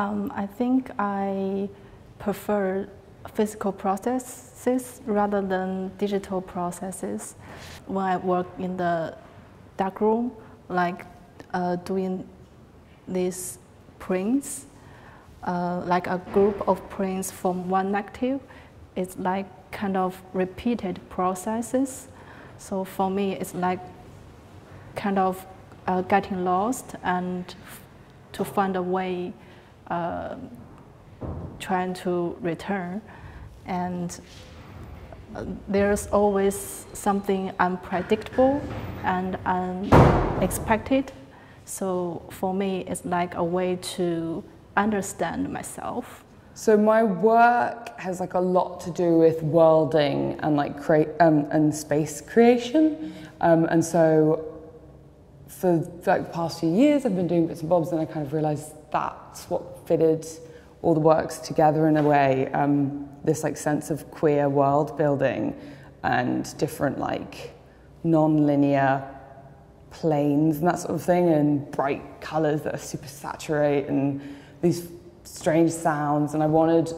Um, I think I prefer physical processes rather than digital processes. When I work in the darkroom, like uh, doing these prints, uh, like a group of prints from one negative, it's like kind of repeated processes. So for me, it's like kind of uh, getting lost and to find a way uh, trying to return. And uh, there's always something unpredictable and unexpected. So for me, it's like a way to understand myself. So my work has like a lot to do with worlding and like create um, and space creation, um, and so for like the past few years I've been doing bits and bobs, and I kind of realised that's what fitted all the works together in a way. Um, this like sense of queer world building and different like non-linear planes and that sort of thing, and bright colours that are super saturate and these strange sounds. And I wanted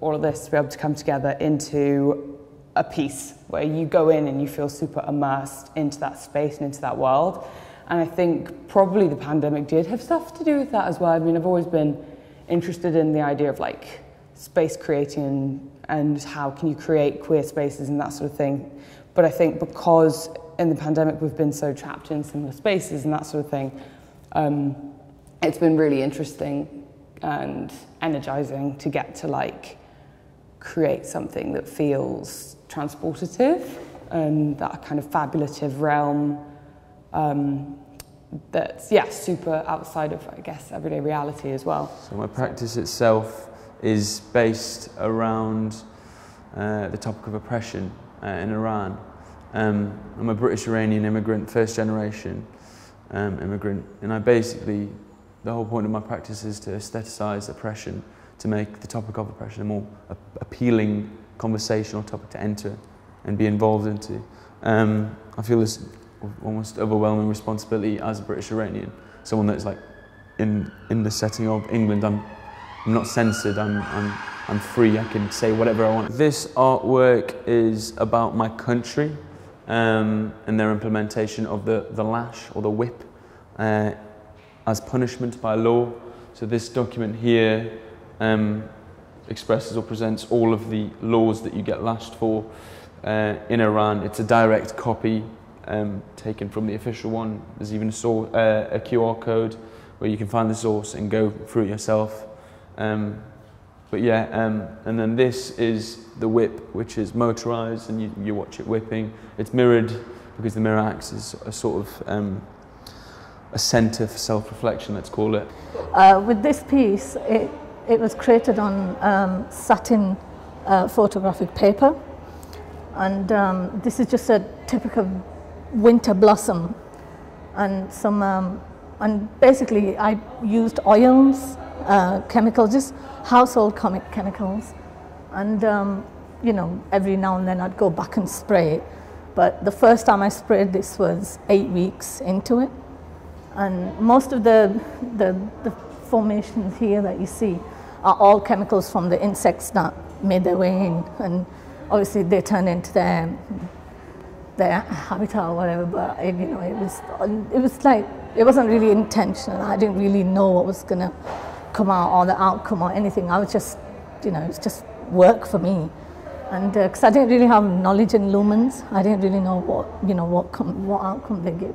all of this to be able to come together into a piece where you go in and you feel super immersed into that space and into that world. And I think probably the pandemic did have stuff to do with that as well. I mean, I've always been interested in the idea of like space creating and, how can you create queer spaces and that sort of thing. But I think because in the pandemic we've been so trapped in similar spaces and that sort of thing, um, it's been really interesting and energizing to get to like create something that feels transportative and that kind of fabulative realm um, that's yeah super outside of I guess everyday reality as well. So my practice itself is based around uh, the topic of oppression uh, in Iran. Um, I'm a British Iranian immigrant, first generation um, immigrant, and I basically the whole point of my practice is to aestheticize oppression, to make the topic of oppression a more appealing conversational topic to enter and be involved into. Um, I feel this almost overwhelming responsibility as a British Iranian, someone that's like in in the setting of England. I'm I'm not censored. I'm I'm I'm free. I can say whatever I want. This artwork is about my country um, and their implementation of the the lash or the whip uh, as punishment by law. So this document here um, expresses or presents all of the laws that you get lashed for uh, in Iran. It's a direct copy um, taken from the official one. There's even a, uh, a, QR code where you can find the source and go through it yourself. Um, but yeah, um, and then this is the whip, which is motorized, and you, you watch it whipping. It's mirrored because the mirror acts as a sort of um, a centre for self-reflection, let's call it. Uh, with this piece, it, it was created on um, satin uh, photographic paper, and um, this is just a typical winter blossom. And some um, and basically I used oils, uh, chemicals, just household chemicals, and um, you know every now and then I'd go back and spray it. But the first time I sprayed this was eight weeks into it, and most of the the, the formations here that you see are all chemicals from the insects that made their way in, and obviously they turn into their their habitat or whatever, but it, you know, it was, it was like, it wasn't really intentional. I didn't really know what was going to come out or the outcome or anything. I was just, you know, it was just work for me. And because uh, I didn't really have knowledge in lumens, I didn't really know what, you know, what, what outcome they give.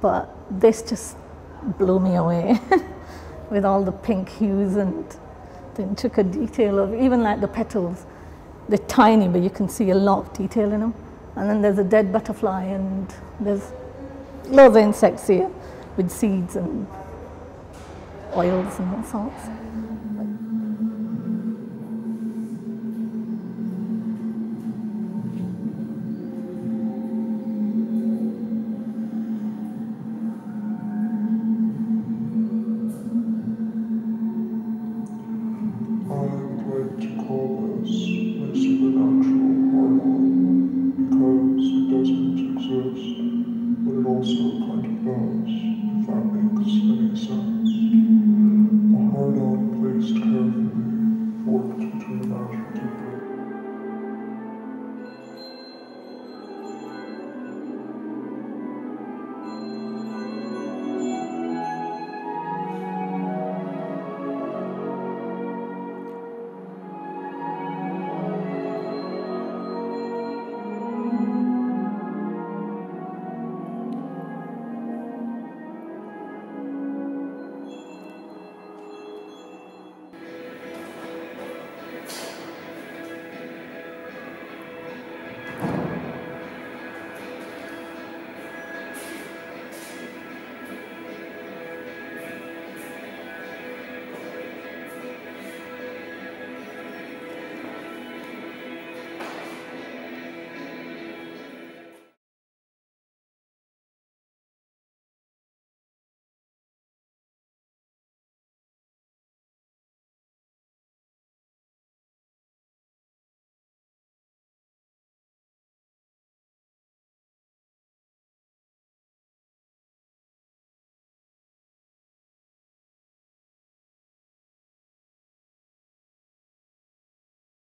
But this just blew me away with all the pink hues and the intricate detail of even like the petals. They're tiny, but you can see a lot of detail in them. And then there's a dead butterfly and there's loads of insects here with seeds and oils and all sorts.